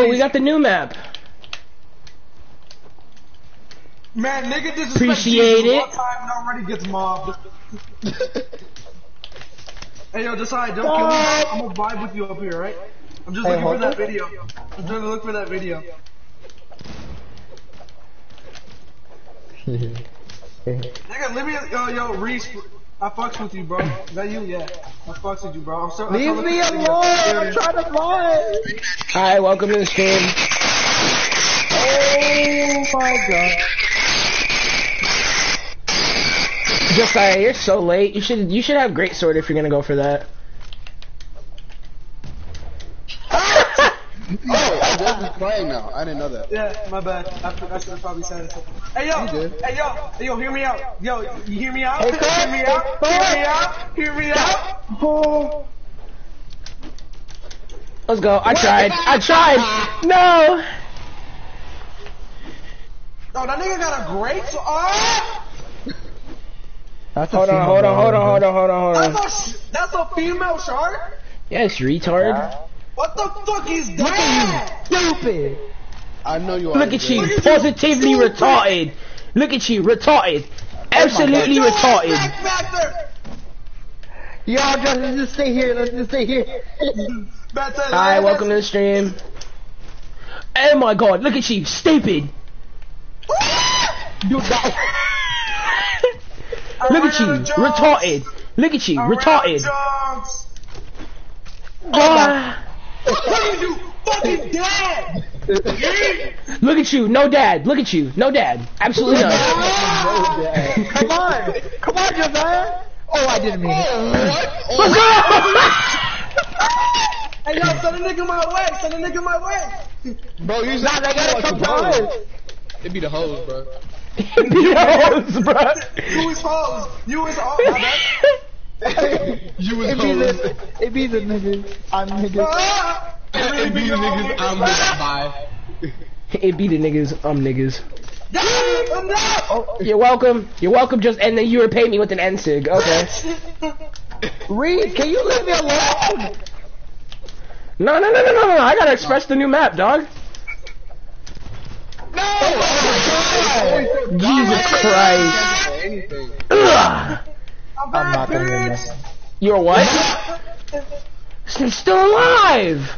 Oh, we got the new map. Man, nigga disrespect Appreciate it. one time and already gets mobbed. hey yo, decide, don't kill me. I'm gonna vibe with you up here, right? I'm just Hey, looking for that on. video. I'm trying to look for that video. Nigga, let me, yo, yo, Reese, I fucks with you, bro. Is that you? Yeah. I fucks with you, bro. I'm so, I'm Leave so me alone! for that video. I'm trying to find. Hi, welcome to the stream. Oh my god. Josiah, you're so late. You should you should have great sword if you're gonna go for that. Oh, I just was playing now. I didn't know that. Yeah, my bad. I, I should have probably said it. Hey yo, You good. hey yo, hey yo, hear me out. Yo, you hear me out? Hey, hear me out? Hear me out? Hear me out? Oh. Let's go. I tried. I tried. No. Oh, that nigga got a great so oh! That's a Hold on, female hold on, hold on, hold on, hold on, hold on. That's a, that's a female shark? Yes, retard. What the fuck is that? Stupid. I know you are. Look at you, Look at you, positively stupid. retarded. Look at you, retarded. Oh Absolutely Yo, retarded. back, back there. Just, let's just stay here. Let's just stay here. Back. Hi, welcome to the stream. Oh my god, look at you, stupid. Dude, that, Look at you, retarded. Look at you, retarded. Jones. Ah. What are you do? Fucking dead. Look at you, no dad. Look at you, no dad. Absolutely none. come on. Come on, Josiah. Oh, I didn't mean it. Oh, oh. oh, Let's go! Hey yo, send a nigga my way. Send a nigga my way. Bro, you Nah, they gotta come to us. It'd be the hose, bro. Beatles, bro. You is hoes. You is hoes. My bad. You was It be the, it be the niggas. I'm niggas. It'd be the niggas I'm with by. It be the niggas, um niggas. Yeah, enough. You're welcome. You're welcome. Just and then you repay me with an NSIG. Okay. Reed, can you leave me alone? No, no, no, no, no, no. I gotta express the new map, dog. No. Jesus Christ. Anything. Ugh. I'm I'm not gonna win this. You're what? He's still alive.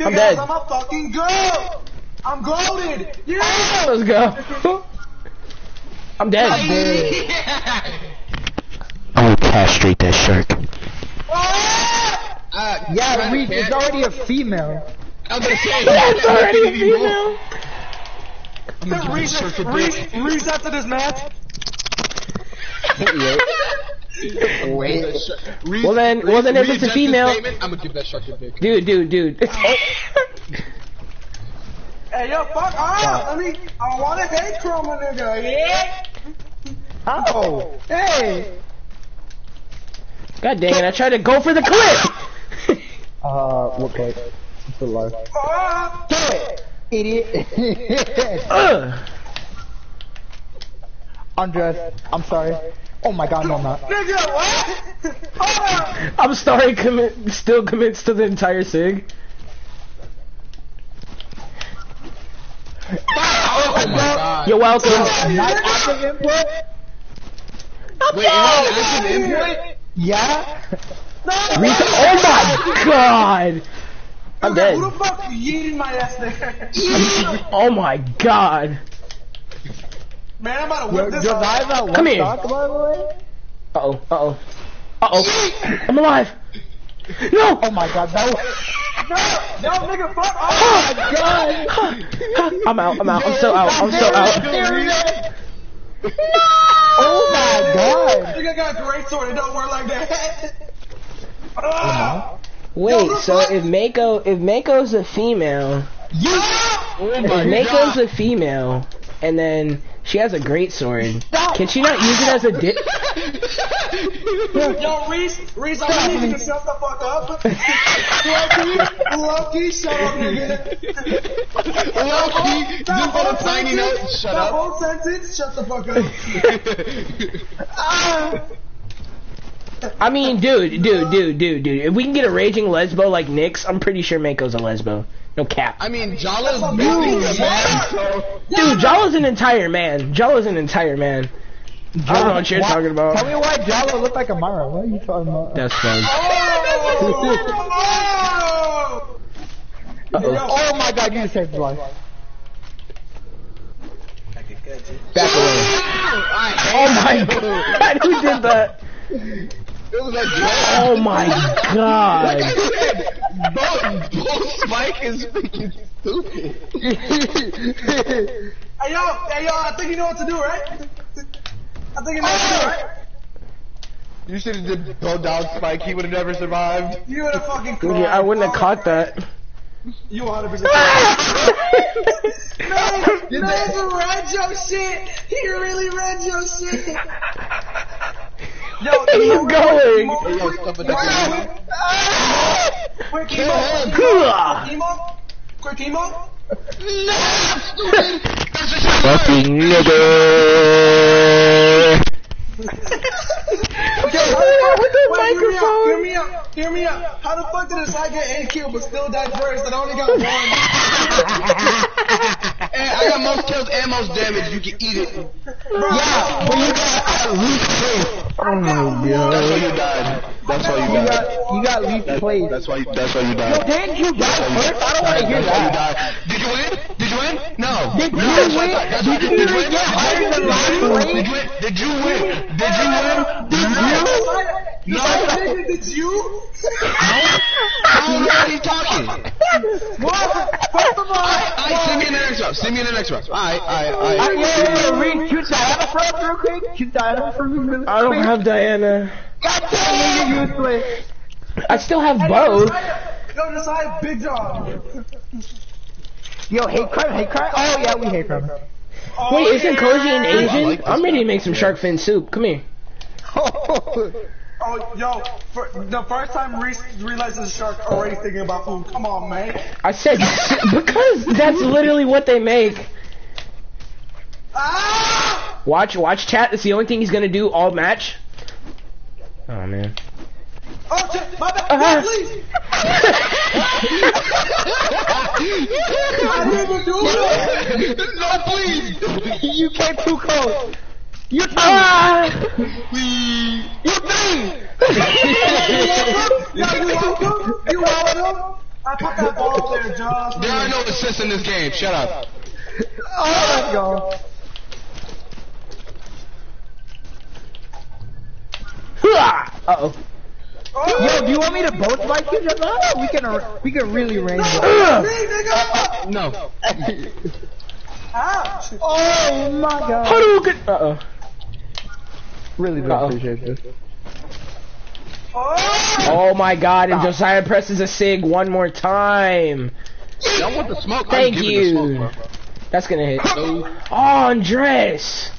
I'm dead. I'm a fucking girl. I'm goaded. Yeah. Let's go. I'm dead. I will castrate that shark. Ah! Uh, Yeah, Reed, can't- it's already a female. I was gonna say. That's already a female. I'm gonna give you Reese, a circuit Reese, Reese after this match. Wait. Well then- well then if it's a female- I'm gonna give that shark a dick. Dude, dude, dude. Hey, yo, fuck off. Let me, I want to hate chroma nigga, yeah? Oh, hey. God dang it! I tried to go for the clip. Uh, okay. It's a lie. Ah! Idiot. Ugh. Andres, I'm sorry. Oh my god, no, I'm not. Nigga, what? Hold on. I'm sorry. Commit. Still commits to the entire sig. Oh my god. You're welcome. Not active input? Wait, an active input? Yeah? Rita- oh my god! I'm dead. Who the fuck yeeted my ass there? Oh my god. Man, I'm about to Yo, whip this Josiah's out. at one Come here. stock, by the way? Uh oh. Uh oh. Uh oh. I'm alive. No. Oh my god, that was... No, yo, nigga, fuck Oh my god. I'm out. I'm out. I'm so out. I'm so out. Oh my god! Nigga got a great sword. It don't work like that. Ah! Wait. So if Mako, if Mako's a female, yeah. if Mako's a female, and then she has a great sword, can she not use it as a dick? Yo, Reese, Reese, I need you to shut the fuck up. Lucky, Lucky, shut up, nigga. Low-key, just on a tiny note, shut That up. whole sentence, shut the fuck up. Ah. I mean, dude, dude, dude, dude, dude. If we can get a raging lesbo like Nix, I'm pretty sure Mako's a lesbo. No cap. I mean, Jhala's basically man. Dude, Jhala's an entire man. Jhala's an entire man. I don't know what you're Why- talking about. Tell me why Jhala looked like Amara. What are you talking about? That's fun. Oh! oh! oh my god, you just saved my life. Back away. Oh my god, who did that? It was like Oh my god. Both, both Spike is freaking stupid. Hey yo, hey yo, I think you know what to do, right? I think you know what to do, right? You should have did go down Spike. He would have never survived. You would have fucking Dude, cried. I wouldn't have caught that. You 100% Man, man read your shit. He really read your shit. Yo, Where you going? Hey, yo, stop it, that Quick emo. Quick emo. No, stupid. That's just your Fucking nigga. With the Wait, hear me out. Hear me out. Hear me out. How the fuck did a side get 8 kills but still die first and only got one? Hey, I got most kills and most damage. You can eat it. Yeah, but you got at least three. Oh my That's why you died. That's why you You died. got, you got least place. That's why. You, that's why you died. Didn't you die first? I don't want to hear That's why you that. died. Did you win? Did you win? No. Did you win? died. That's why- Did you Did you win? get higher than last Did you win? Did you win? Did you win? Did you? You No. nigga, did you? I don't know talking. What? First of all, Alright, see me in the next round. See me in the next round. Alright, alright, Uh, yeah, alright. yeah, yeah, read, shoot Diana for us real quick. Shoot Diana for me real quick. I don't have Diana. God damn, you're useless. I still have Hey, both. Yo, Josiah, big dog. Yo, hate crime, hate crime. Oh yeah, we hate crime. Oh, Wait, isn't yeah. Koji an I Asian? like I'm ready to make some shark fin soup. Come here. Oh, yo, for the first time Reese realizes the shark already thinking about food. Come on, man. I said because that's literally what they make. Ah! Watch, watch chat. That's the only thing he's gonna do all match. Oh man. Oh, shit, my bad. Uh-huh. Please. I didn't do it. No, please. you came too close. You Ah! You think? Yo, you welcome? You welcome? I put that ball there, Josh. There are no assists in this game. Shut up. Oh, let's go. Uh oh. Yo, do you want me to both fight you, Jabba? We can, we can really range it. Me. No. Ouch. Oh my god. Hadouken! Uh oh. Really do Uh-oh. appreciate this. Oh! Oh my god, and Josiah presses a sig one more time. Y'all want the smoke? Thank I'm you. The smoke. That's gonna hit. No. Oh, Andres!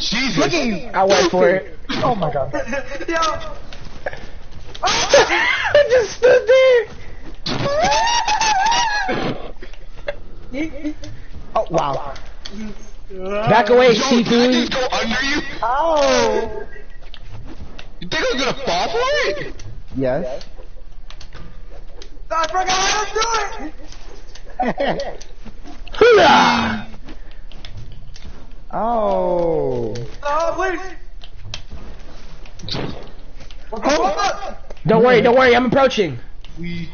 Jesus. Look at you. I went for it. Oh my god. Yo. I just stood there. Oh wow. Back away, Yo, did I just go under you? Oh. You think I was gonna fall for it? Yes. I forgot how to do it. Hooah! Oh. Oh, please. What the? Don't worry, don't worry, I'm approaching.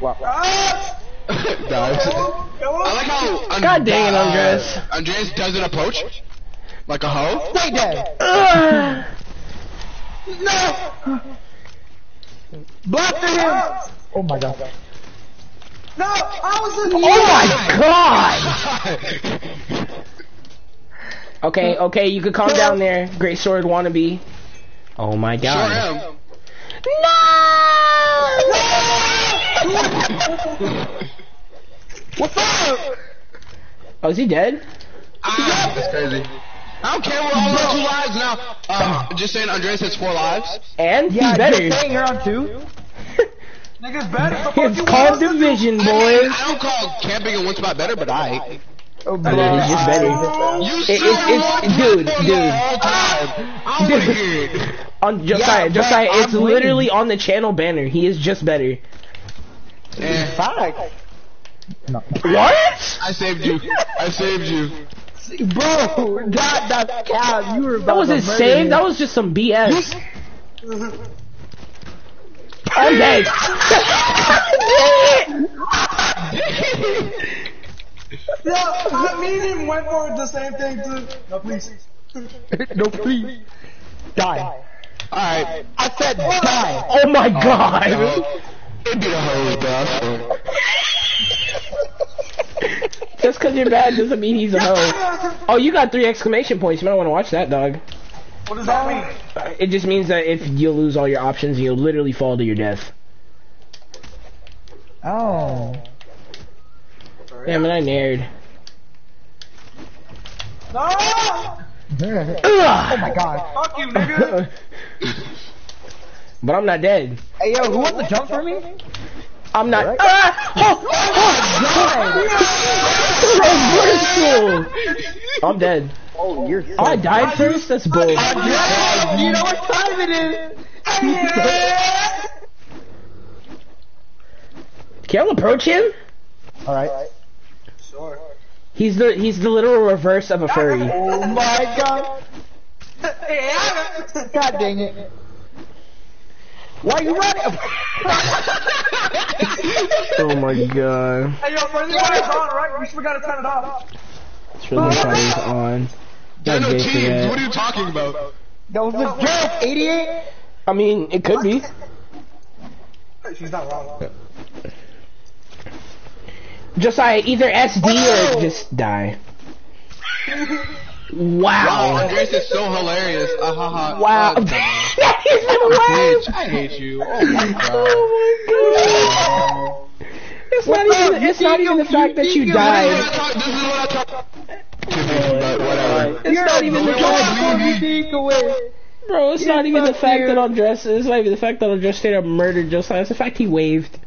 Ah! Nice. I like how. An- God dang it, uh, Andres. Andres doesn't approach like a hoe. Stay dead. Ugh. No! Blasted him. Oh my god. No! I was in Oh my god! Okay, okay, you can calm down there, Great Sword wannabe. Oh my Sure god. am. What's up? Oh, is he dead? Ah, that's crazy. I don't care. We're all on two lives now. Uh, just saying, Andres has four lives. And Yeah, he's you're better. saying you're on two? Niggas better. It's called Division, I, mean, boys. I don't call camping in one spot better, but I. Oh, I mean, he's just better. You It- said it's- it's- dude, dude. the whole time. I don't want to hear it. On Josiah, Yeah, Josiah, it's I'm literally on the channel banner. He is just better. Eh, Fact. No. What? I saved you. I saved you. Bro, that, that's cap. You were about That wasn't murder saved. me. That was just some BS. I'm dead. Yeah, I mean him went for the same thing too. No, please. no, please. Die. Alright. I said die. Oh my god. It'd be the hose, bro. I swear. Just because you're bad doesn't mean he's a hoe. Oh, you got three exclamation points. You might want to watch that, dog. What does that mean? Uh, It just means that if you lose all your options, you'll literally fall to your death. Oh. Damn it, I nared. No! oh my god. Fuck you, nigga. but I'm not dead. Hey yo, who wants to jump for me? I'm not. Right. Ah! Oh, oh, I'm dead. Oh, you're Oh, I died first? That's bull. You know what time it is? Can I approach him? Alright. Sure. He's the he's the literal reverse of a furry. Oh my god. God dang it. Why are you running? Oh my god. Hey, yo, friendly fire's on, right? We forgot to turn it off. It's really fire's on. There no Not teams. What are you talking about? that was a joke, idiot. I mean, it could be. She's not wrong. Josiah, either SD or just die. Wow, Wow. Andres is so hilarious. Ah, ha, ha. Wow. That is Bitch. I hate you. Oh my god. Oh my god. It's not even. It's not even the fact that you died. what. This is what I talk. But whatever. It's not even the fact. away. Bro, it's not even the fact that Andres. It's not even the fact that Andres straight up murdered Josiah. It's the fact he waved.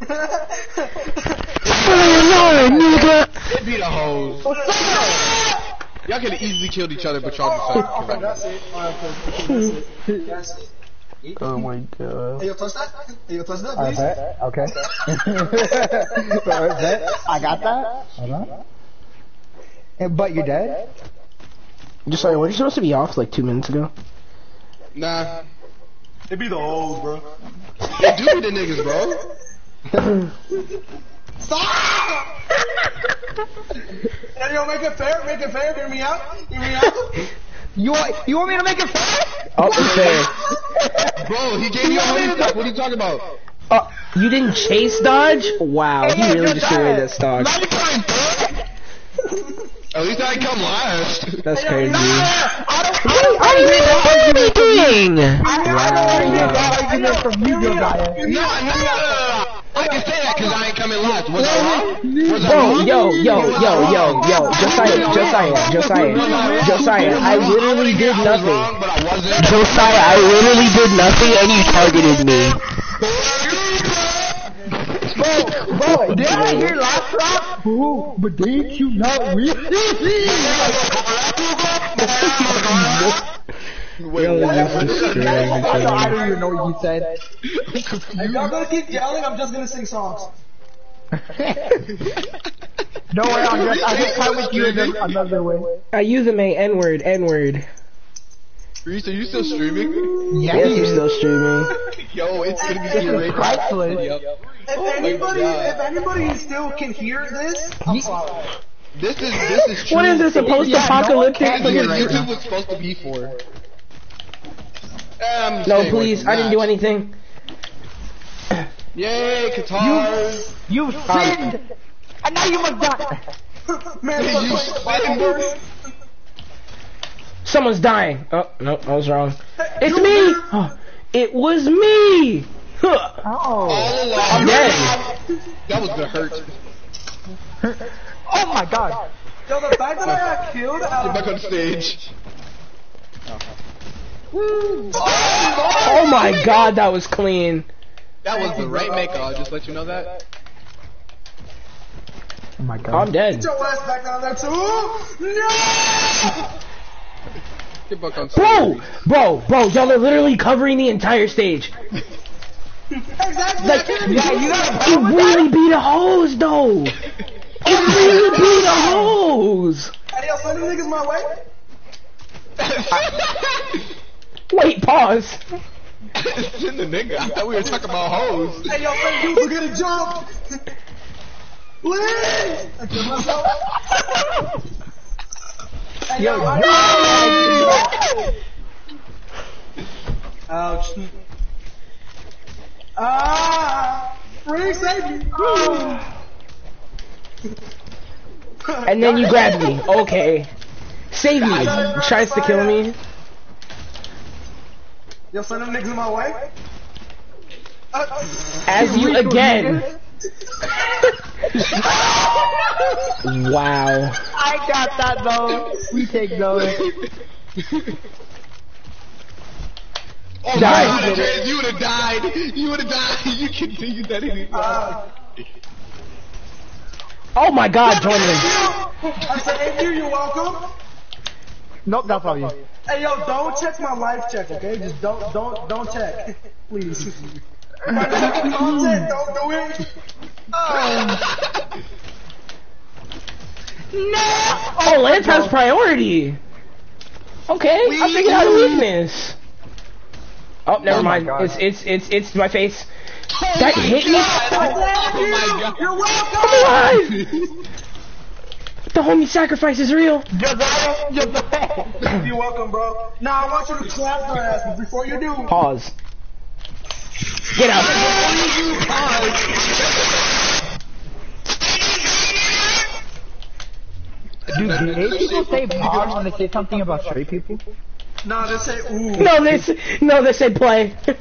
It'd be the hoes. Y'all could have easily killed each other, but y'all oh, Okay, decided that's it. That's it. That's it. Oh my god. Hey, yo, touch that. Hey, yo, touch that, Alright, please. bet. Okay. Alright, bet. I got that. Hold on. And, but you're dead? Josiah, were you supposed to be off like two minutes ago? Nah. It be the hoes, bro. They do be the niggas, bro. Stop! hey, yo, make it fair, make it fair. Hear me out. Hear me out. You want, you want me to make it fair? Oh, it's fair. Bro, he gave you all his stuff. What are you talking about? Oh, you didn't chase dodge? Wow, he really just threw away that stock. At least I come last. That's crazy. I don't, I don't even doing? I don't even that argument from you, Josiah. No, no, no, no, no. I can say that because I ain't coming last. Was I wrong? Was I Bro, wrong? yo, yo, yo, yo, yo, Josiah, Josiah, Josiah, Josiah, I literally did nothing. wrong, but I wasn't. Josiah, I literally did nothing and you targeted me. Bro, bro, did I hear last round? Ooh, but did you not really? Y'all are just destroying I don't even know what you said. If y'all gonna keep yelling, I'm just gonna sing songs. Don't worry, I'll just, I'll just come with you in a- another way. I use them a N-word, N-word. Reese, are you still streaming? Yes, you're still streaming. Yo, it's gonna be great. priceless. Yep. If anybody, if anybody still can hear this, I'm sorry. This is this is true. What is this, a post-apocalyptic Yeah, no one That's can what hear YouTube was supposed to be for. Um, No, please, I didn't do anything. Yay, guitars. You you sinned! And now you must die! Man, You fuck, sinned. Someone's dying. Oh, no, I was wrong. It's me! Oh, it was me! Huh. Oh. All along. I'm dead. That was gonna hurt. Oh my god. Yo, the fact that I got killed out Get of back on stage. Oh my god, that was clean. That was the right make. I'll just let you know that. Oh my god. I'm dead. Get your ass back down there too. No! Get back on stage. Bro, bro, bro, y'all are literally covering the entire stage. Exactly. Like, Yeah, you gotta it problem with really be the hose though. It really be the hose. Hey, yo, send them niggas my way. Wait, pause. Send the nigga. I thought we were talking about hoes. Hey, yo, send dudes who get a jump. Please. I kill myself. Hey, yo, I- Ouch. Ah! Free, save me! And then you grab me. Okay. Save me. Tries to kill me. Yo, send them niggas my way. As you again. Wow. I got that though. We take those. Oh Die. my god, Andreas, you would have died. You would have died. You continued that in uh, Oh my god, Jordan. I said, hey, you, you're welcome. Nope, that's all you. Hey, yo, don't check my life check, okay? Just don't, don't, don't check. Please. Don't don't do it. Oh, Lance has priority. Okay, I figured out a weakness. Oh, never Oh mind. It's it's it's it's my face. That hit me. Oh my god. You're welcome. I'm alive. The homie sacrifice is real. Josiah, Josiah. You're welcome, bro. Now I want you to clap their ass, but before you do, Pause. Get out. Dude, do gay people say pause when they say something about straight people? nah, they say ooh. No, they s- no, they said play. Play.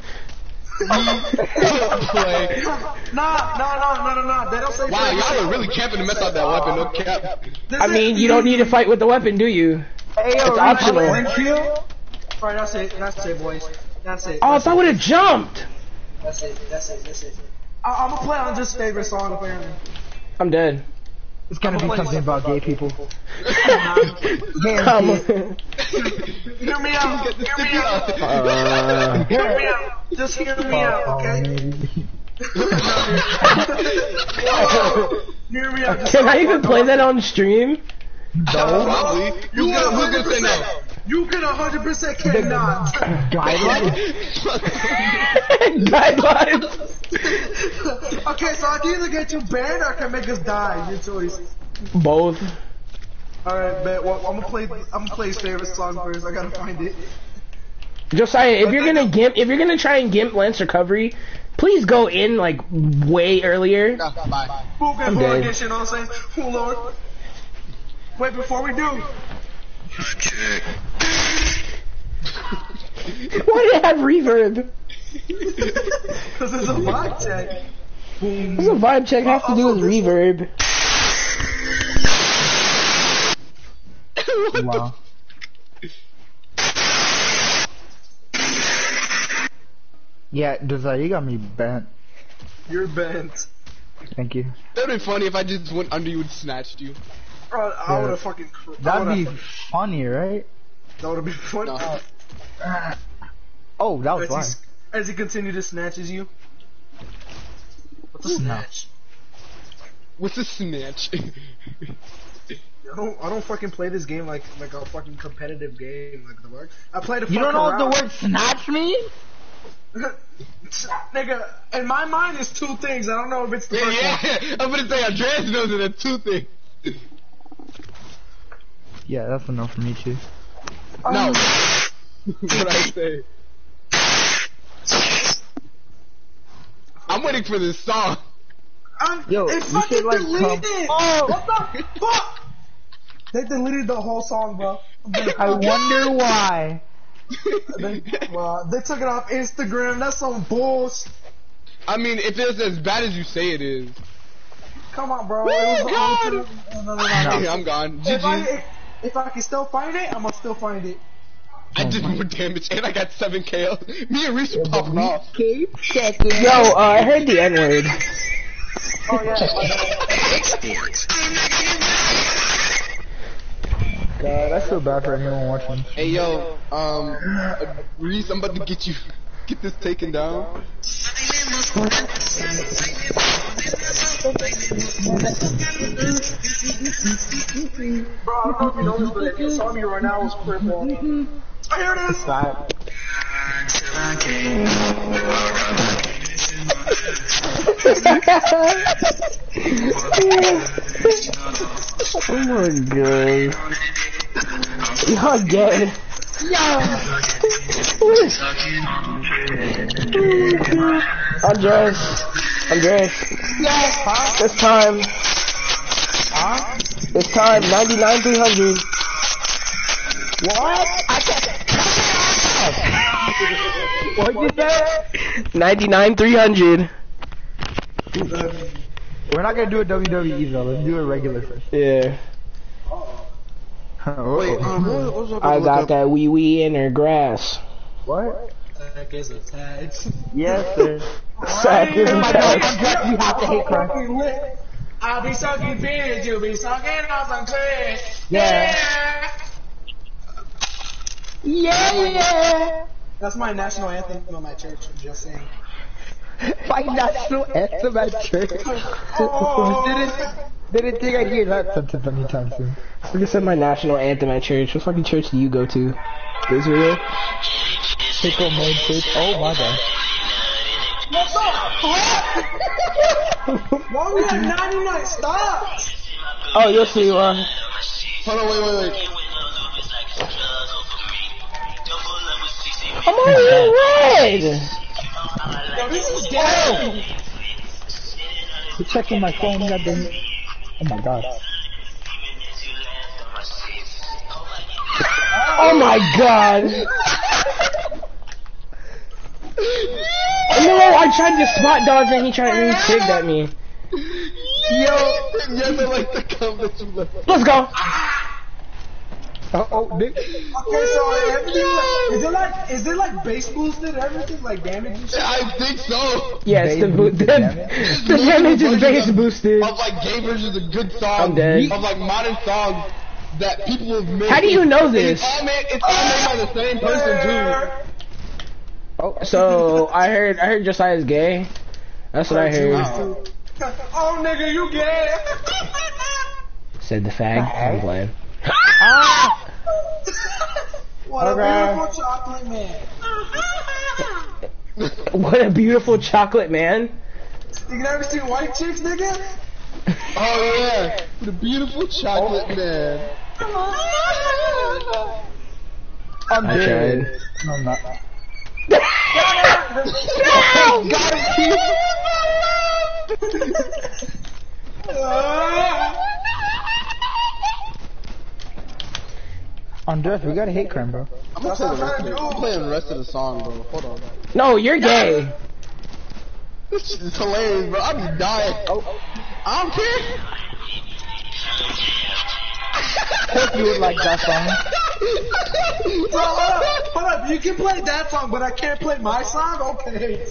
Nah, nah, nah, nah, nah, nah. They don't say. Wow, y'all are really camping to mess up that weapon, no cap. I mean, you don't need to fight with the weapon, do you? Hey, yo, It's optional. Alright, that's it. That's it, boys. That's it. Oh, if I would have jumped. That's it. That's it. That's it. I- I'm gonna play on just favorite song apparently. I'm dead. It's gonna be something about gay people. Come. on. Hear me out. Hear me out. Uh, Hear me out. Just hear me out, okay? Hear me out. Can I even play that on stream? Probably. You Who's gonna, who's gonna say no? You can 100% cannot. Guidelines? Guidelines. okay, so I can either get you banned or I can make us die. Your choice. Both. Alright, bet. Well, I'm gonna play. I'm gonna play his favorite song first. I gotta find it. Josiah, if you're gonna gimp, if you're gonna try and gimp Lance recovery, please go in like way earlier. No, bye. I'm dead. again, you know what I'm saying? Oh lord. Wait, before we do, Why did it have reverb? because it's a vibe check. Boom. What's a vibe check have to do with reverb? Wow. Yeah, Josiah, you got me bent. You're bent. Thank you. That'd be funny if I just went under you and snatched you. Bro, I would have fucking. cr- That'd be would've- funny, right? That would have been fun. No. Uh, oh, that was As, fun. he, as he continued to snatches you. What's a snatch? What's a snatch? I don't. I don't fucking play this game like like a fucking competitive game like the word. I play the. You don't know what the word snatch means? Nigga, in my mind, it's two things. I don't know if it's the yeah, first one. yeah. I'm gonna say Andreas knows it. That's two things. Yeah, that's enough for me too. No. Um, what I say. I'm waiting for this song. I'm, Yo, it you fucking should, like, deleted come- it. Oh! What the fuck? They deleted the whole song, bro. I wonder why. They, well, they took it off Instagram. That's some bullshit. I mean, if it's as bad as you say it is. Come on, bro. Oh, It was God. no, no, no, no. I'm gone. If I, if, if I can still find it, I'm gonna still find it. I did more damage and I got 7 KO. Me and Reese were popping off. Keep checking. Yo, uh, I heard the N word. Oh yeah. God, I feel bad for anyone watching. Hey yo, um, Reese, I'm about to get you, get this taken down. Bro, I don't know if you know this, but the song you right now is purple. Here it is. Stop. oh my god. Y'all gay. Andres. Andres. It's time. It's time. 99 300. What? I can't. What'd you say? 99 300. We're not gonna do a WWE though. Let's do a regular first. Yeah. Oh. Wait, um, what, what's up? I got that wee wee in her grass. What? Tag is a tag. Yes, sir. Sack is my god, attached. You have to hate crime. I'll be sucking pins, you'll be sucking on some tits. Yeah. Yeah, yeah. That's my national anthem in my church, I'm just saying. My national anthem at church. Oh. didn't, didn't think I'd hear that sentence anytime soon. Like I said, my national anthem at church. What fucking church do you go to? Israel? Pickle mode church. Oh my god. Why are we at 99? Stop! Oh, you'll see one. Hold on, wait, wait, wait. I'm already red! Yo, this is gay! You're checking my phone, goddamn. Oh my god. Oh my god! no, I tried to spot dodge and he tried and he tigged at me. Yo, yes, I like the comment you left. Let's go! Uh, oh, oh, Nick. Okay, so oh everything, like, is it like, is it like bass boosted, everything, like damage and shit? I think so. Yes, the, Base bo- boosted the, damage. the damage is bass boosted. Of like gay versions of good songs. I'm dead. Of like modern songs that people have made. How do you know this? It's all made, it's all made by the same person too. Oh, So, I heard, I heard Josiah's gay. That's what I heard. Oh, nigga, you gay! Said the fag. I'm playing. What a beautiful chocolate man. What a beautiful chocolate man. You never seen white chicks, nigga? Oh yeah, the beautiful chocolate oh. man. I'm I dead. tried. No, I'm not. Andres, we got ah. A hate crime, bro. I'm gonna play the rest of it. I'm playing the rest of the song, bro. Hold on. No, you're gay. This shit is hilarious, bro. I be dying. Oh, I don't care. Of course you would like that song. Bro, hold up, hold up. You can play that song, but I can't play my song? Okay.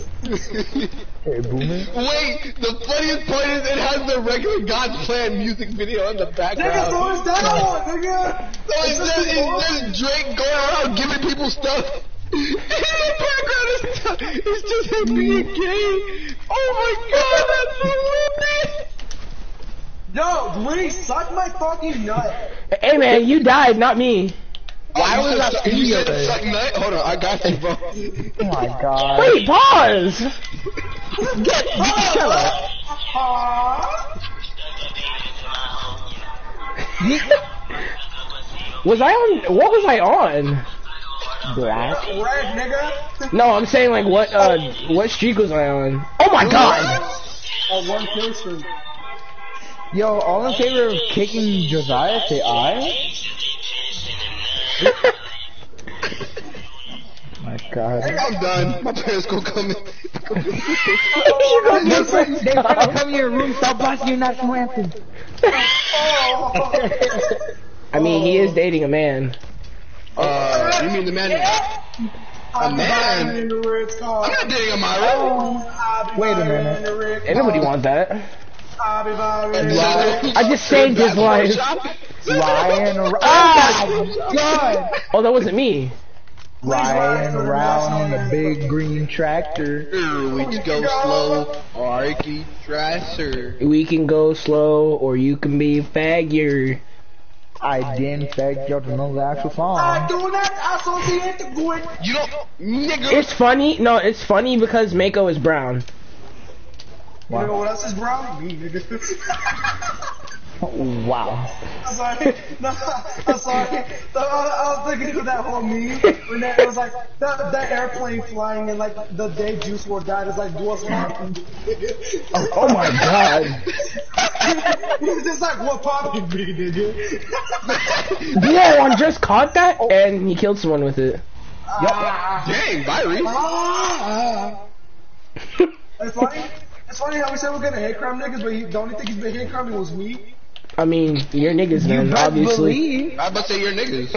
Hey, boomer. Wait, the funniest part is it has the regular God's Plan music video in the Nigga, background. so is that one, nigga. So it's just, it's just Drake going around giving people stuff. In the background is it's just him being gay. Oh my god, that's hilarious. Yo, Reese, suck my fucking nut. Hey man, you died, not me. Why Oh, was you that said- you said there? suck nut? Hold on, I got you, bro. Oh my god. Wait, pause. Get, shut up. Was I on? What was I on? Black. Red, nigga. No, I'm saying like what? Uh, what streak was I on? Oh my god! Oh, one person. Yo, all in favor of kicking Josiah? Say I. my god. I'm done. My parents gonna come in. you gonna They get some they gonna come in your room, stop blasting your national anthem. I mean, he is dating a man. Uh, you mean the man? I'm man. the Ritz. I'm not dating a Myra. I'll Wait a minute. in the Ritz Ain't nobody car. want that. I'll be vibing in the Wow. I just saved his life. Ryan, oh Ah! my god. Oh, that wasn't me. riding around in a big green tractor. We can go slow, Arky Trasser. We can go slow, or you can be a fagger. I didn't expect y'all to know the actual song. I do not associate the good. You don't, nigga. It's funny. No, it's funny because Mako is brown. You know what else is brown? Me, nigga. Wow. I'm sorry. No, I'm sorry. No, I, I was thinking of that whole meme when that, it was like that, that airplane flying and like the day Juice WRLD died is like what's poppin'? Oh my god. He's just like what poppin' me, nigga? Yeah, I just caught that, and he killed someone with it. yep Dang, Byron. Ah. It's funny. It's funny how we said we're gonna hate crime niggas, but he, the only thing he's been hate crime was me. I mean, you're niggas, You man. best Obviously. believe. I about to say you're niggas.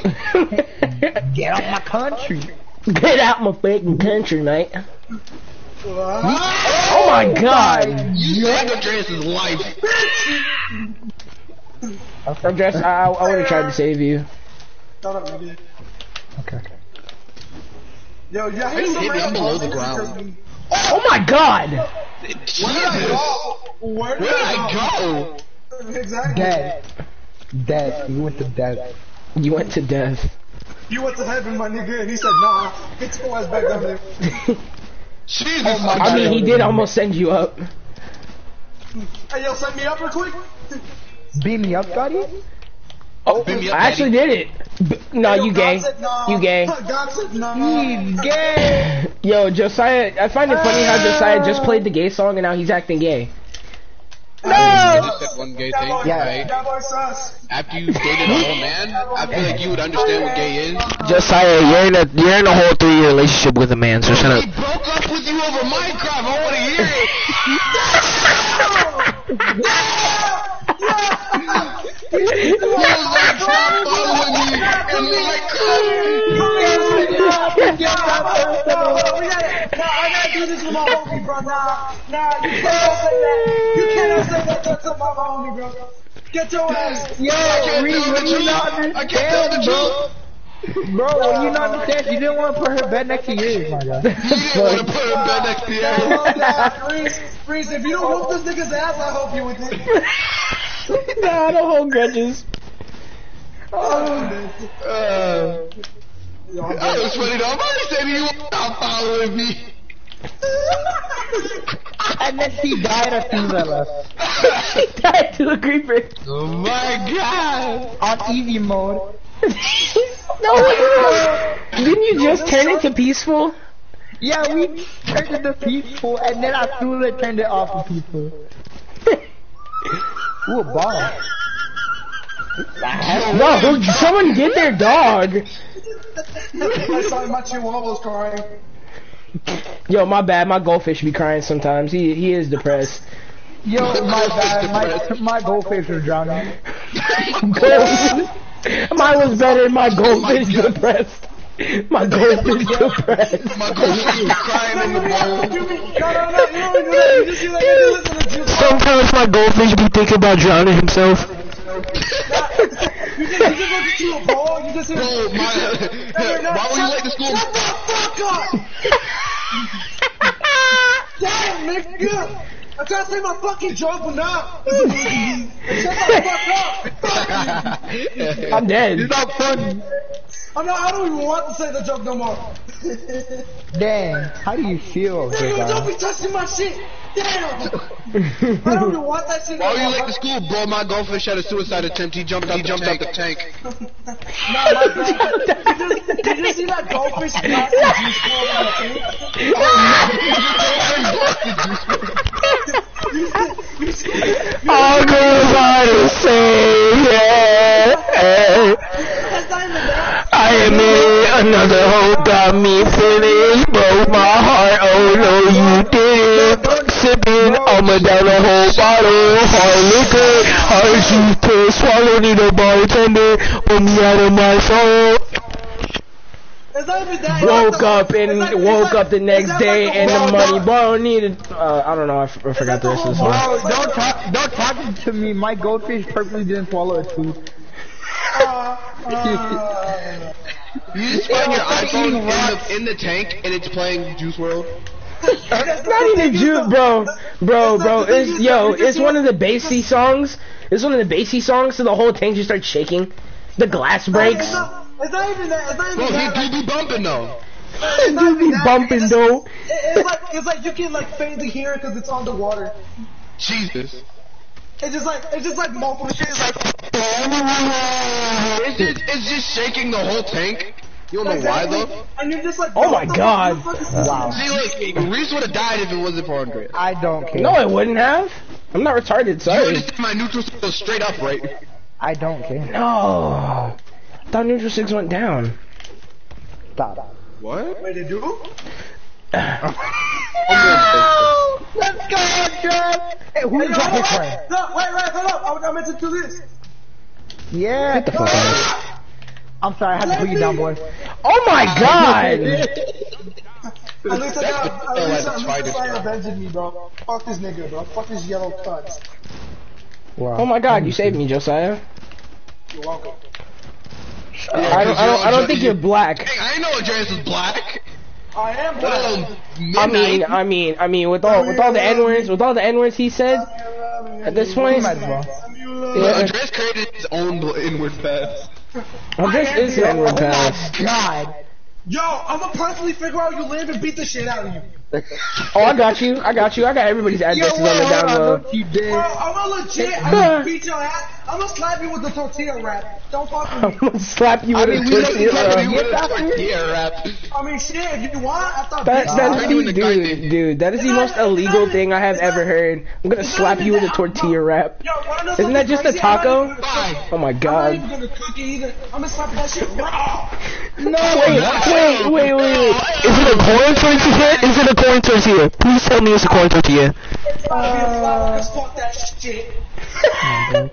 Get out my country. Get out my fucking country, mate. Ah. Oh my god. You saved Andreas' life. Andres, I, I, I would have tried to save you. Shut up, nigga. Okay. Yo, yeah, Hey, he's hit me, I'm below the because ground. We- Oh my god. Jesus. Where did I go? Where Where did I go? Exactly. Dead. Dead. You went to death. You went to death. You went to heaven, my nigga, and he said, nah, get your ass back down there. Jesus. Oh my I mean, he did almost send you up. Hey, yo, send me up real quick. Beat me up, Gotti? Oh, Beat me up, I actually did it. B- no, Hey, yo, you God gay. said nah. You gay. God said nah. He's gay. Yo, Josiah, I find it funny how Josiah just played the gay song and now he's acting gay. You just said one gay thing, Yeah. right? that boy sus. After you dated a whole man, I feel like you would understand what gay is. Josiah, you're in a you're in a whole three year relationship with a man, so shut up. He up. broke up with you over Minecraft. I want to hear it. Get your ass. Yo, I can't when the you truth. not upset what to my mommy, bro. Get your ass. Yeah, read what you not. I can't tell the understand, bro. truth. Bro, when you not understand, you didn't want to put her bed next to yours, my guy. You didn't want to put her bed next to you. Oh, yeah, Reese, Reese, if you don't whoop this nigga's ass, I'll hope you with it. nah, I don't hold grudges. Uh, that was funny though. I'm already saying you won't stop following me. And then she died as soon as I. Died to a creeper. Oh my god. On easy mode. no, didn't you just turn it to peaceful? Yeah, we turned it to peaceful, and then I soon as I turned it off to peaceful. Ooh, a ball. No, someone get their dog. I saw my chihuahua's crying. Yo, my bad. My goldfish be crying sometimes. He he is depressed. Yo, my bad, my, my goldfish was drowning. Mine was better. My goldfish depressed. My goldfish depressed. My was crying in the bowl. Like, Sometimes my goldfish be thinking about drowning himself. You just, you just look at you a ball, you just hear, Bro, my, why were you late to school? Shut the fuck up! Damn, nigga! I'm trying to say my fucking joke, but not. Shut the fuck up! Fuck. I'm dead. It's not funny. I'm not, I don't even want to say the joke no more. Dang, how do you feel, Nigga, big don't guy? be touching my shit! Damn! I don't even want that shit Why no were you more. late to school, bro? My goldfish had a suicide attempt. He jumped out, he jumped out the tank. Nah, my bad. Did you, did you see that goldfish splash the juice ball on the All goodbye to say yeah. I admit another hoe got me finished, broke my heart. Oh no, you didn't. Sipping, I'ma down a whole bottle. Hard liquor, hard juice to swallow. Need a bartender, put me out of my soul. It's not even that. Woke the- up and like- woke like- up the next it's like day the and the whole money. dog- Bro, needed. Uh, I don't know. I, f- I forgot the rest of the song. Bro, don't talk, don't talk to me. My goldfish purposely didn't swallow a tooth. Uh, uh, You just find your Yo, iPhone in the, in the tank and it's playing Juice WRLD. Not even Juice, bro, bro, bro. It's yo, it's one of the bassy songs. It's one of the bassy songs, so the whole tank just starts shaking. The glass breaks. It's not, it's not even that. It's not even Bro, that. he like, be bumping though. it's not Do be that, bumping it's though. It, it's like it's like you can like faintly hear it because it's on the water. Jesus. It's just like it's just like multiple shit. It's like It's just, it's just shaking the whole tank. You don't know why exactly. though? And you're just like, Oh my God. fuck- what the fuck is this? Wow. See, look, Reese would have died if it wasn't for Andreas. I don't care. No, I wouldn't have. I'm not retarded. You Sorry. understand my neutral goes straight up, right? I don't care. No. I thought neutral six went down. Stop. What? Wait, they do? Let's go, Andres! Hey, who Hey, dropped hold his on. No, wait, wait, hold up. I, I meant to do this. Yeah. Get the fuck out. I'm sorry, I had to put you down, boy. Oh my god! At least I got, at least, that's at least it's I avenged me, bro. Fuck this nigga, bro. Fuck this yellow cuts. Wow. Oh my god, you saved me, Josiah. You're welcome. I don't, I don't, I don't think you're black. Hey, I didn't know Andreas was black. I am black. alone I mean, I mean, I mean, with all, with all the N words, with all the N words he said, at this point, Might well. yeah, Andreas created his own bl- inward path. Andres is an N word pass. Oh God. Yo, I'm gonna personally figure out where you live and beat the shit out of you. Oh, I got you, I got you, I got everybody's addresses on the down low. You did. Bro, I'm gonna legit, I'm gonna beat your ass. I'm gonna slap you with the tortilla wrap. Don't fuck with I'm gonna slap you with mean, a we make tortilla. each other You Get with a tortilla wrap. I mean, shit, if you want, I thought That, bitch, that is Turn the, dude, dude, that is the most illegal thing I have ever heard. I'm gonna slap you with a tortilla wrap. Yo, wanna know Isn't that just a crazy? I'm not taco? even gonna cook- Bye. Oh my I'm not god. even gonna cook it either. I'm gonna slap that shit raw. No, wait, wait, wait, wait, wait. Is it a corn tortilla? Is it a corn tortilla? Please tell me it's a corn tortilla. It's gotta be a flower, cause fuck that shit. I'm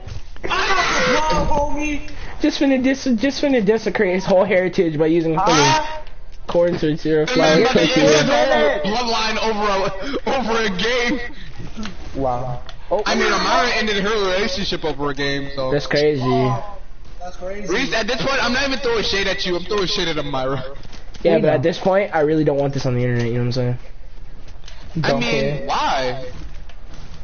not the wrong, homie. Just finna dis, just finna desecrate his whole heritage by using fucking Ah, corn tortilla, flour Remember the tortilla. bloodline over a over a game. wow. Oh, I mean, Amara ended her relationship over a game, so. That's crazy. That's crazy. Reese, at this point, I'm not even throwing shade at you. I'm throwing shade at Amira. Yeah, but know. at this point, I really don't want this on the internet. You know what I'm saying? I Don't mean, care. why?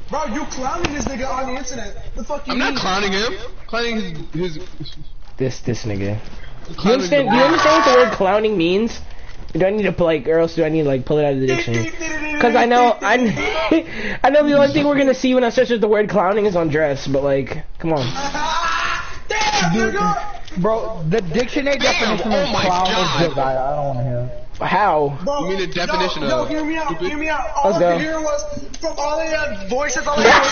Bro, you clowning this nigga on the internet. The fuck you I'm mean? not clowning him. Clowning his his. This, this nigga. You understand? Do you understand what the word clowning means? Do I need to like, or else do I need to like pull it out of the dictionary? Because I know, I, I know the only thing we're gonna see when I search up the word clowning is Andres, but like, come on. Damn, nigga. Bro, the dictionary definition oh of clown God. is good. I, I don't want to hear. How? Bro, You mean the definition yo, of Yo, hear me out, stupid? hear me out. All Let's I go. could hear was, from all of your uh, voices, all I heard was,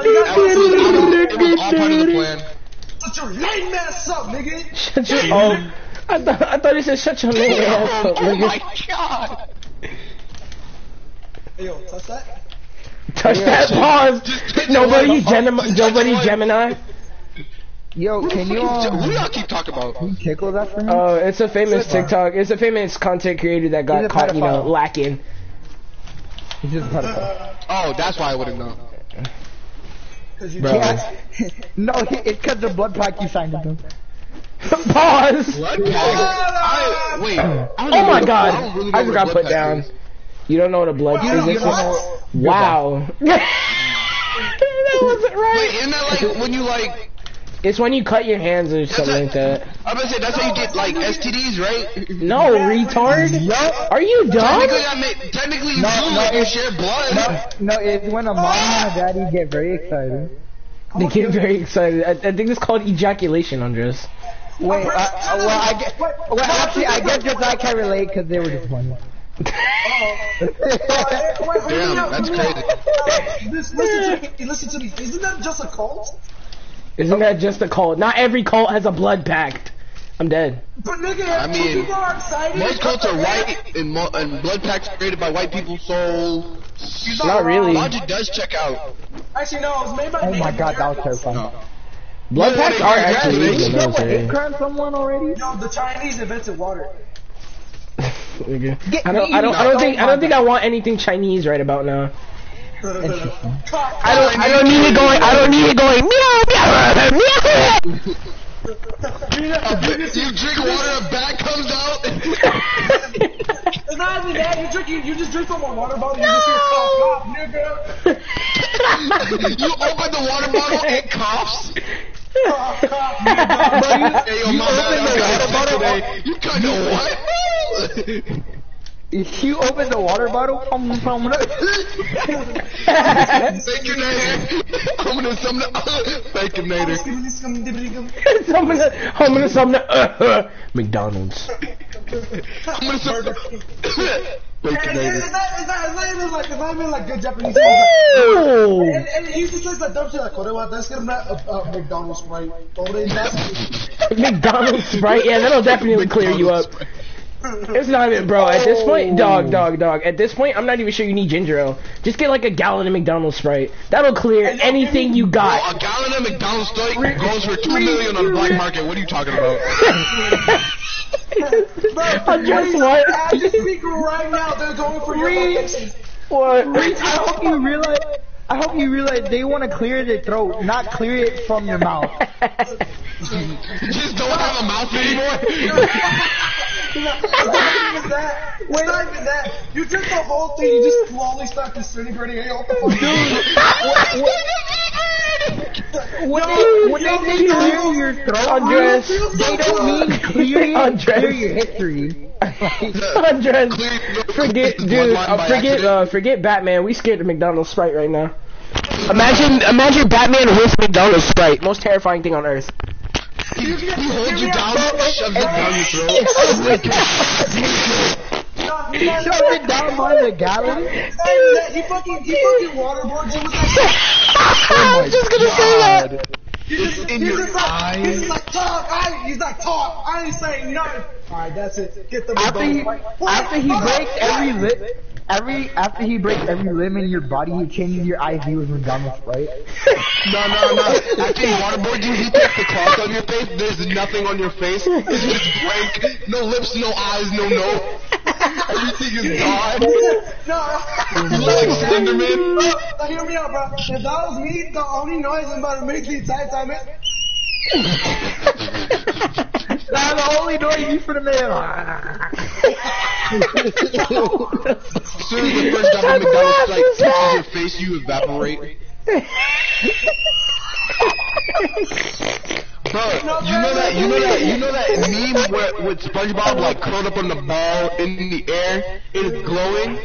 That was, it was all part of the plan. Shut your lame ass up, nigga. Shut your, oh, I thought, I thought he said shut your name ass up, Oh my god. Hey, yo, touch that. Touch that pause. Nobody, Gemini, nobody Gemini. Yo, can you Who do y'all um, keep talking about? tickle that for me? Oh, it's a famous TikTok. It's a famous content creator that got a caught, you know, lacking. He's just a pedophile. Oh, that's why I wouldn't know. Cause you Bro. Yeah. no, he, it's because the blood pact you signed with him. Pause. What? I, wait. I Oh my god. I, don't really I just got put down. is. You don't know what a blood You is? don't- you It's don't just- know- Wow. that wasn't right. Wait, isn't that like when you like? It's when you cut your hands or something a- like that. I'm gonna say that's how you get like STDs, right? No, retard. Are you dumb? Technically, I mean, technically you No, do no, like you it's- share blood. No, no, it's when a mom and a daddy get very excited. They get very excited. I, I think it's called ejaculation, Andres. Wait, uh, well, I get, well, actually, I guess just I can relate because they were disappointed. Damn, that's crazy. Listen, listen to me. Listen to me. Isn't that just a cult? Isn't that just a cult? Not every cult has a blood pact. I'm dead. But nigga, I mean, people are excited. Most cults are white, and, mo- and blood packs created by white people. So Not really. logic does check out. Actually, no, it was made by Oh my god, that was Americans. terrifying. Blood Yeah, packs are actually they- legal in the Yo, hate military. crime someone already? Yo, the Chinese invented water. Nigga. Get I don't. I don't. I don't no. think. I don't think I want anything Chinese right about now. Interesting. I don't. I don't need it going. I don't need it going. Meow meow You drink water, a bat comes out. It's not even that. You drink, you, you just drink from a water bottle. You just cough, cough, nigga. you open the water bottle and coughs. Cough, cough, nigga. Hey, yo, my bad, I was today. Oh. You kind of what? If you open the water bottle, um, um, Baconator. I'm gonna summon Baconator. I'm gonna, I'm gonna summon the, uh, uh, McDonald's. I'm gonna summon It's Baconator. not, it's not, it's not even like, it's not even like good Japanese. It's Ooh! like- And, and he just says that dumb shit like, "Kore wa desu na uh, uh, McDonald's right?" Kore that's McDonald's Sprite, yeah, that'll definitely clear you up. It's not even, bro. At this point, oh. dog, dog, dog. At this point, I'm not even sure you need ginger ale. Just get like a gallon of McDonald's Sprite. That'll clear anything you Bro, got. a gallon of McDonald's steak goes for two million on the black market. What are you talking about? I just what? As you speak right now, they're going for your location. What? I hope you realize. I hope you realize they want to clear their throat, not clear it from your mouth. Just don't have a mouth anymore. Even that. That. You drink the whole thing, you just slowly start disintegrating. Hey, what the fuck? When they, when they say clear your throat, Andres. they don't mean clear, Andres. clear your history. Andres, forget, dude, uh, forget, uh, forget Batman. We scared of McDonald's Sprite right now. Imagine, imagine Batman with McDonald's Sprite. Most terrifying thing on earth. He, he holds you down, shoves it down your throat. No, he's not- Shove it down by the gallon. He fucking, he fucking waterboards you with that. I was oh just gonna say that. It's in He's your just like, he's eyes. just like, talk. I, he's like, talk. I ain't saying nothing. Alright, that's it. Get the After he, McDonald's. after he breaks every lip, every after he breaks every limb in your body, he changes your IV with McDonald's, right? No, no, no. After he waterboards you, he takes the cloth on your face. There's nothing on your face. It's just blank. No lips, no eyes, no nose. Everything is gone. No, You look like Slenderman. Now hear me out, bro. If that was me, the only noise I'm about to make the entire time is. That's the only noise you for the man. As soon as the first drop of McDonald's like touches your face, you evaporate. Bro, you know that, you know that, you know that meme where with SpongeBob like curled up on the ball in the air, it is glowing.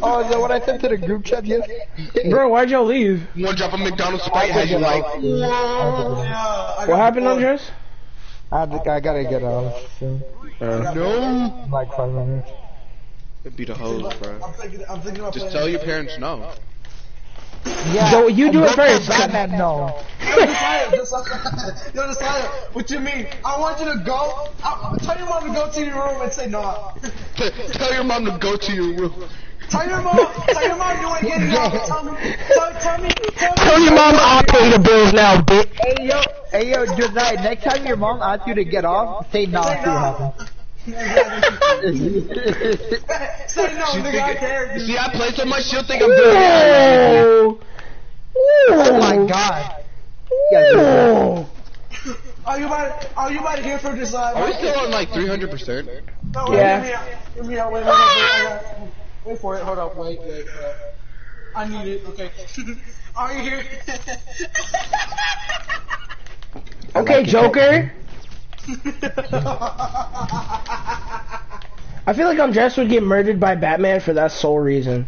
Oh, is that what I sent to the group chat yesterday? Bro, why'd y'all leave? One drop of McDonald's Sprite has you like, Yeah, What happened, bored. Andres? I, I gotta get off soon. Uh, no. Like five minutes. It'd be the hose, bro. I'm thinking, I'm thinking about Just tell your parents no. Yeah. So you do and it go first. for Batman, no. Yo, Josiah, Josiah, yo, Josiah, what you mean? I want you to go. I, tell your mom to go to your room and say no. Tell your mom to go to your room. Tell your mom. Tell your mom you ain't getting out. Tell me. Tell, tell me. Tell me. Tell your mom I'll pay the bills now, bitch. Hey yo, hey yo, Josiah, next time your mom asks you to get off, say no, Say see no. Say no, She nigga. I think dare it, see, I play so much, she'll think I'm doing it. Oh my god. Yeah, Are you about? Are you about to hear from Josiah? Are we still on like 300%? No, wait, Yeah. Hear me out. Hear me out. Wait, hold up. Wait, I got- wait for it. Hold up. Wait. Wait. I need it. Okay. Are you here? Okay, Joker. I feel like I'm Andres would get murdered by Batman for that sole reason.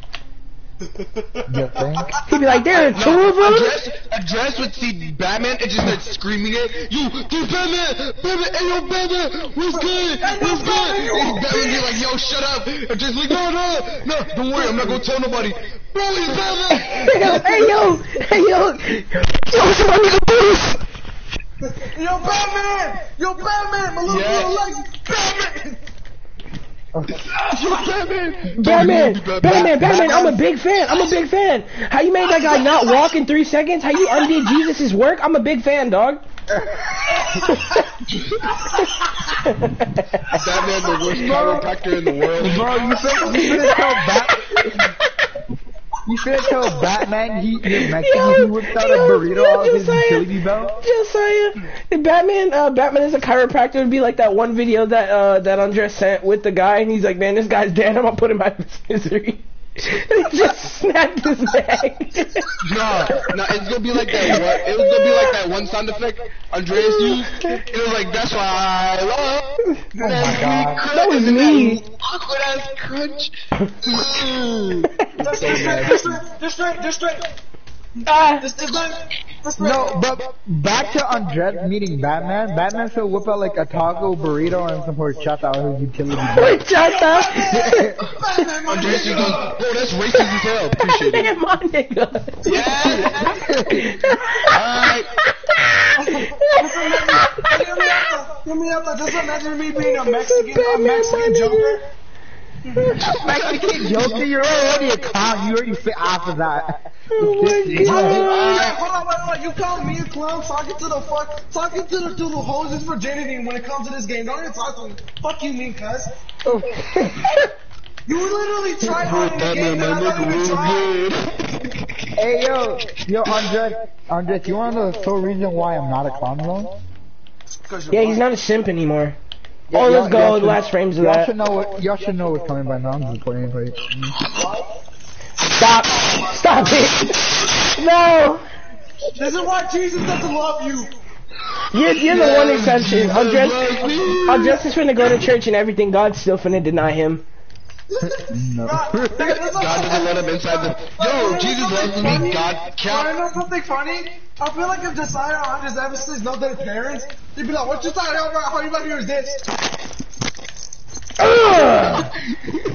You think? He'd be like, there are two of them? Andres, Andres would see Batman and just start screaming it. You, dude, Batman, Batman, hey yo, Batman, what's good, what's good? And Batman be like, yo, shut up. And just like, no, no, no, don't worry, I'm not gonna tell nobody. Bro, it's Batman. hey yo, hey yo, yo, somebody the police. Yo, Batman! Yo, Batman! My little Yes. girl likes Batman! Yo, Batman. Batman, Batman, Batman, I'm a big fan. I'm a big fan. How you made that guy not walk in three seconds? How you undid Jesus' work? I'm a big fan, dog. Batman, the worst chiropractor in the world. Bro, you think you finna tell Bat? You finna tell Batman he you're Mexican, Yo, he whipped out a burrito yo, out of his Josiah. utility belt? Josiah, if Batman, uh, Batman is a chiropractor, it'd be like that one video that uh, that Andres sent with the guy, and he's like, "Man, this guy's dead. I'm gonna put him out of his misery." And he just snapped his neck. No, no, it's gonna be like that. What? It was gonna be like that one sound effect Andreas used. It was like, "That's why I love." Oh my God. That was me. Awkward ass crunch. Just straight, just straight, just straight, just straight. ah, Just, just straight, just straight. No, but back to Andres meeting Batman. Batman should whip out like a taco burrito and some horchata out of his utility belt. horchata. Batman, my Andreas just goes, nigga. "Oh, that's racist as hell." Appreciate it. Man, my nigga. Yeah. Alright. Give me up, just imagine me being a Mexican, a Batman, Mexican my nigga. Joker. Mexican Joker, you're already a clown. You already fit off of that. Oh my Yeah, god. hold on, wait, wait, you call me a clown talking to the fuck, talking to the to the hoses virginity when it comes to this game. Don't even talk to me. Fuck you, mean cuz. You literally tried hard in the game that I don't even try. Hey yo, yo Andres, Andres, you wanna know the sole reason why I'm not a clown though? Yeah, he's not a simp anymore. Yeah, oh, let's go. y'all should- Last frames of Y'all that. should know what y'all should know what's coming by now. I'm just playing for. Stop. Stop it. No. This is why Jesus doesn't love you. You're, you're the one exception. Andres, Andres is finna go to church and everything. God's still finna deny him. No. God, this is God doesn't let him inside the. Yo, Jesus loves me. God I count. know something funny? I feel like if Josiah or Andres ever says know their parents, they'd be like, what you talking about? How you about to use this?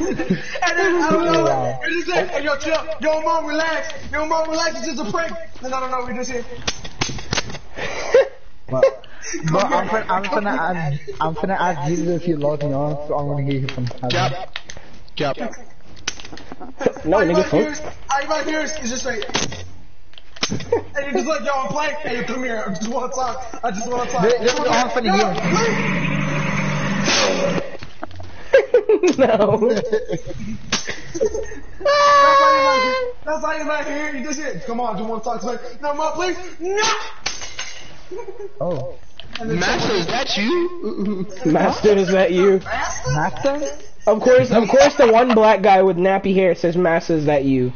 And then, I don't know, and just say, hey, yo, chill. Yo, mom, relax. Yo, mom, relax. It's just a prank. No, no, no, no, we just here. But, but I'm gonna I'm gonna ask I'm gonna ask Jesus if he loves me on, so I'm gonna get him from heaven. Cap. Cap. No, All you nigga, might hear fuck. is, all you might hear is, is just like, and you're just like, yo, I'm playing. Hey, you come here. I just want to talk. I just want to talk. This, this is all I'm finna Yo, hear. no. That's all you might hear. That's all you might hear. You just hear, come on, I just want to talk. It's like, no, mom, please. No. Oh, Master, is that you? Master, is that you? master? Of course, of course, the one black guy with nappy hair says, "Master, is that you?"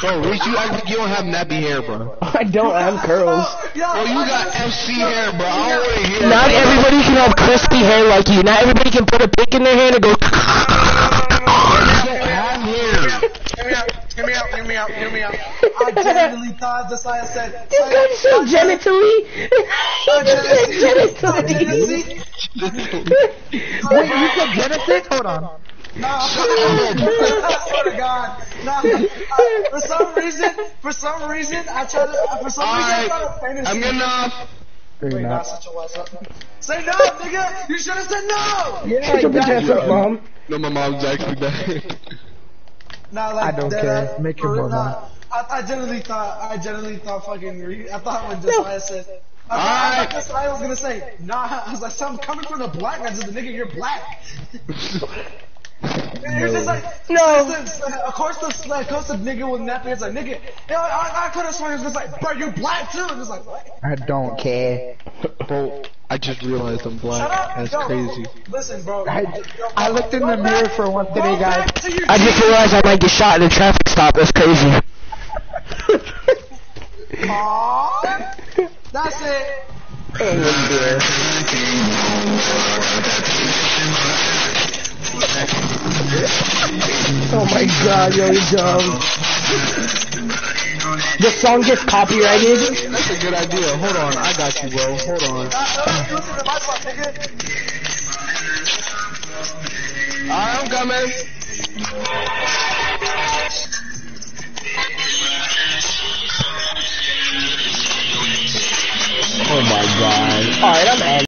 Bro, Reese, you act like you don't have nappy hair, bro. I don't have curls. Bro, you got FC hair, bro. I don't want to hear Not that. everybody can have crispy hair like you. Not everybody can put a pick in their hand and go. Have hair. Hear me out. Hear me out. Hear me out. Hear me out. I genuinely thought Josiah said. This guy just said genitally. he just said genitally. Wait, you said Genesis? Hold on. Nah, I swear to God. Nah, uh, I, for some reason, for some reason, I try to, for some reason, I try to Alright, fantasy. I'm getting off. Fair Wait, enough. not such a what's up. Say no, nigga. You should have said no. Yeah, Shut your bitch ass exactly. up, mom. No, my mom's actually dead. Nah, like I don't dead care. ass- Make your for real, nah. I, I genuinely thought, I genuinely thought fucking, re- I thought when Josiah said, I thought, I Alright. thought Josiah was gonna say, nah, I was like, something coming from the black guy, just the nigga, you're black. You're just like, No. listen, Of course, the like, of course, the nigga with nappy hair's like, nigga, yo, I, I could have sworn he was just like, bro, you're black too. And it's like, what? I don't care. Bro, I just realized I'm black. That's yo, crazy. Listen, bro. I, Yo, I looked in go the mirror for one go today, guys. to I just realized I might get shot in a traffic stop. That's crazy. Aww. That's it. Oh Oh my god, yo, you're dumb. The song gets copyrighted. That's a good idea. Hold on, I got you, bro. Hold on. I'm coming. Oh my god. Alright, I'm out.